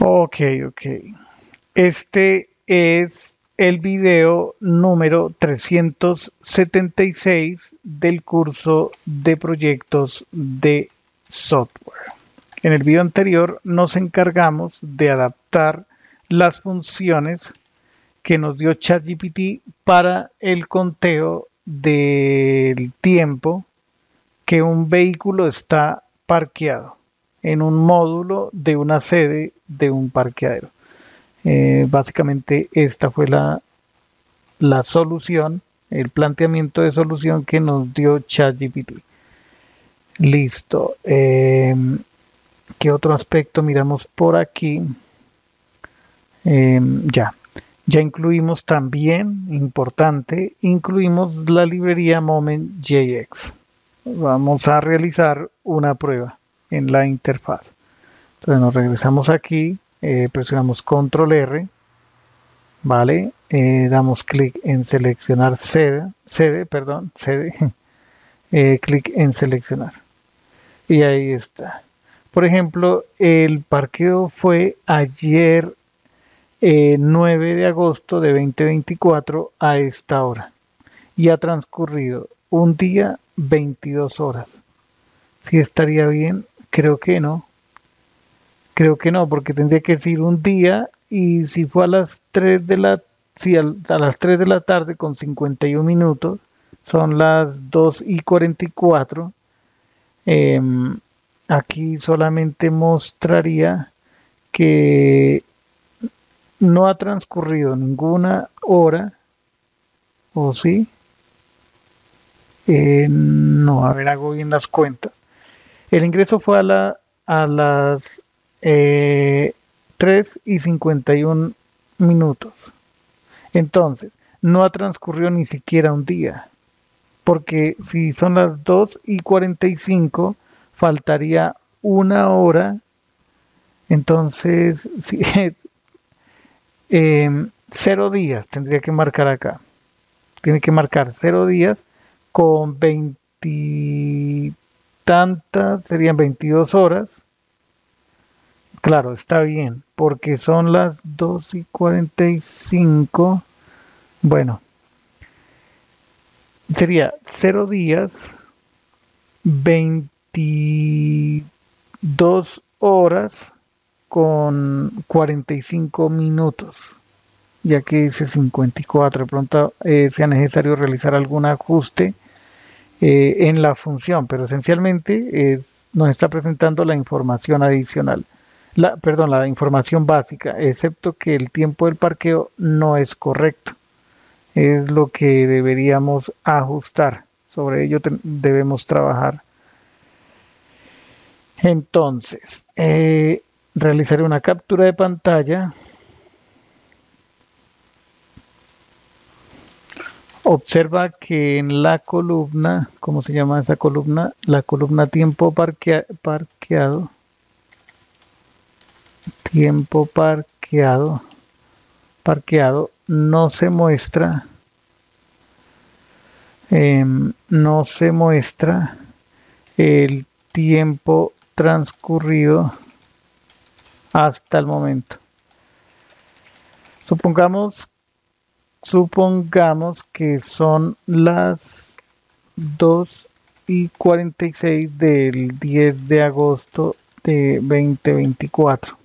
Ok, ok. Este es el video número 376 del curso de proyectos de software. En el video anterior nos encargamos de adaptar las funciones que nos dio ChatGPT para el conteo del tiempo que un vehículo está parqueado en un módulo de una sede de un parqueadero. Eh, básicamente esta fue la, la solución, el planteamiento de solución que nos dio ChatGPT. Listo. Eh, ¿Qué otro aspecto miramos por aquí? Eh, ya. Ya incluimos también, importante, incluimos la librería Moment.jx. Vamos a realizar una prueba en la interfaz. Entonces nos regresamos aquí, eh, presionamos control R, ¿vale? Eh, damos clic en seleccionar sede, sede, perdón, sede, eh, clic en seleccionar. Y ahí está. Por ejemplo, el parqueo fue ayer 9 de agosto de 2024 a esta hora. Y ha transcurrido un día 22 horas. Si estaría bien, creo que no. Creo que no, porque tendría que decir un día y si fue a las 3 de la si a, las 3 de la tarde con 51 minutos, son las 2 y 44. Em, aquí solamente mostraría que no ha transcurrido ninguna hora, ¿o sí? Eh, no, a ver, hago bien las cuentas. El ingreso fue a, la, a las eh, 3 y 51 minutos. Entonces, no ha transcurrido ni siquiera un día. Porque si son las 2 y 45, faltaría una hora. Entonces, si, eh, cero días tendría que marcar acá. Tiene que marcar cero días con 20 tantas, serían 22 horas. Claro, está bien, porque son las 2 y 45. Bueno, sería 0 días, 22 horas con 45 minutos, ya que dice 54. De pronto eh, sea necesario realizar algún ajuste eh, en la función, pero esencialmente es, nos está presentando la información adicional la, perdón, la información básica, excepto que el tiempo del parqueo no es correcto. Es lo que deberíamos ajustar. Sobre ello debemos trabajar. Entonces, eh, realizaré una captura de pantalla. Observa que en la columna, ¿cómo se llama esa columna? La columna tiempo parqueado tiempo parqueado parqueado no se muestra em, no se muestra el tiempo transcurrido hasta el momento. Supongamos supongamos que son las 2 y 46 del 10 de agosto de 2024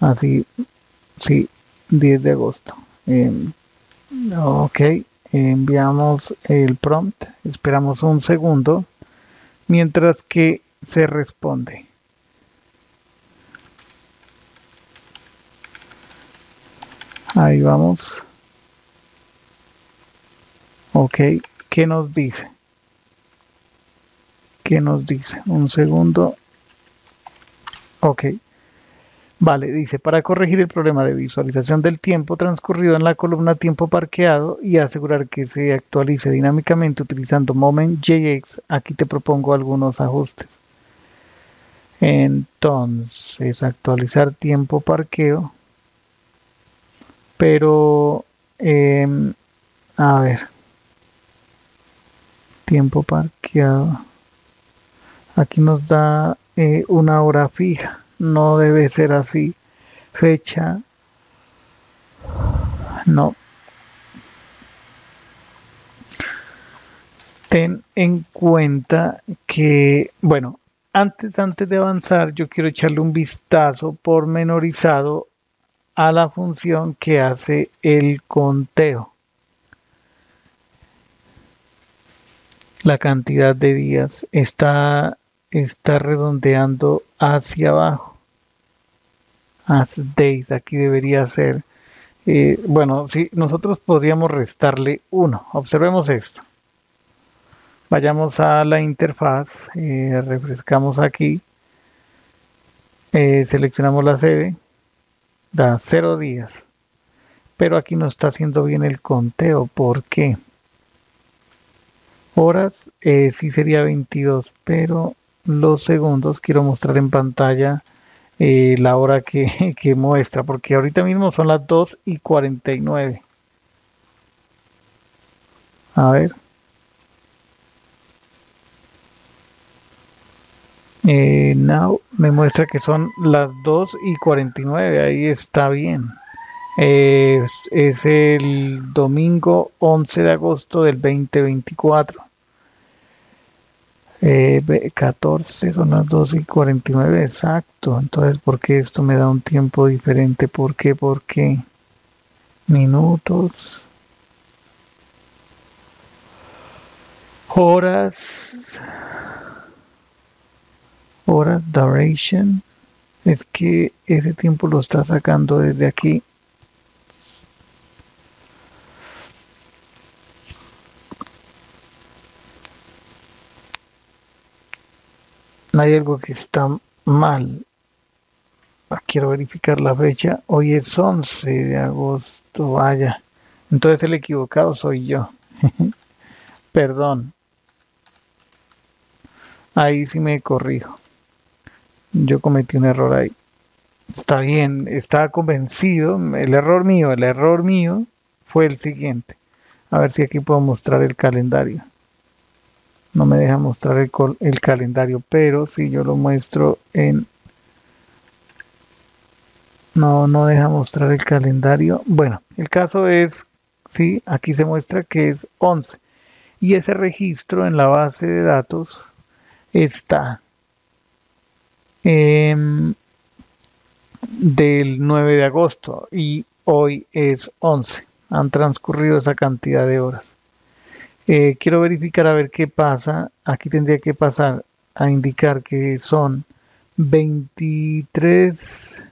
Así, sí, 10 de agosto. Eh, ok, enviamos el prompt, esperamos un segundo mientras que se responde. Ahí vamos. Ok, ¿qué nos dice? ¿Qué nos dice? Un segundo. Ok. Vale, dice, para corregir el problema de visualización del tiempo transcurrido en la columna tiempo parqueado y asegurar que se actualice dinámicamente utilizando Moment.jx, aquí te propongo algunos ajustes. Entonces, actualizar tiempo parqueo. Pero, em, a ver, tiempo parqueado. Aquí nos da eh, una hora fija no debe ser así. Fecha. No. Ten en cuenta que, bueno, antes, antes de avanzar, yo quiero echarle un vistazo pormenorizado a la función que hace el conteo. La cantidad de días está, está redondeando hacia abajo. As days, aquí debería ser. Eh, bueno, si nosotros podríamos restarle 1. Observemos esto. Vayamos a la interfaz, eh, refrescamos aquí, eh, seleccionamos la sede, da 0 días, pero aquí no está haciendo bien el conteo, ¿por qué? Horas sí sería 22, pero los segundos quiero mostrar en pantalla la hora que, que muestra, porque ahorita mismo son las 2 y 49. A ver. Eh, now me muestra que son las 2 y 49, ahí está bien. Eh, es el domingo 11 de agosto del 2024. Eh, 14 son las 2 y 49, exacto. Entonces, ¿por qué esto me da un tiempo diferente? ¿Por qué? ¿Por qué? Minutos. Horas hora duration es que ese tiempo lo está sacando desde aquí hay algo que está mal ah, quiero verificar la fecha hoy es 11 de agosto vaya entonces el equivocado soy yo perdón ahí sí me corrijo yo cometí un error ahí. Está bien, estaba convencido. El error mío, el error mío fue el siguiente. A ver si aquí puedo mostrar el calendario. No me deja mostrar el, calendario, pero si yo lo muestro en... No, no deja mostrar el calendario. Bueno, el caso es, sí, aquí se muestra que es 11. Y ese registro en la base de datos está Em, del 9 de agosto y hoy es 11. Han transcurrido esa cantidad de horas. Eh, quiero verificar a ver qué pasa. Aquí tendría que pasar a indicar que son 23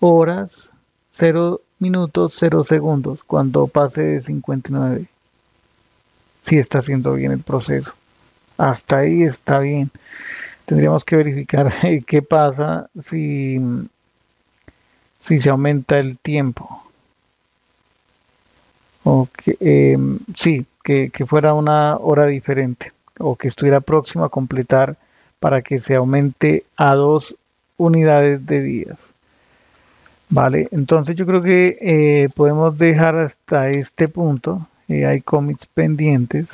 horas 0 minutos 0 segundos cuando pase de 59. Si está haciendo bien el proceso. Hasta ahí está bien tendríamos que verificar qué pasa si, si se aumenta el tiempo. O que, em, sí, que, fuera una hora diferente o que estuviera próximo a completar para que se aumente a dos unidades de días. Vale, entonces yo creo que eh, podemos dejar hasta este punto. Eh, hay cómics pendientes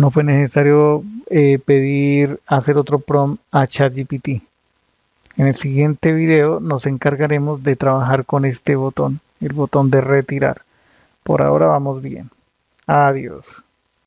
no fue necesario eh, pedir hacer otro prompt a ChatGPT. En el siguiente video nos encargaremos de trabajar con este botón, el botón de retirar. Por ahora vamos bien. Adiós.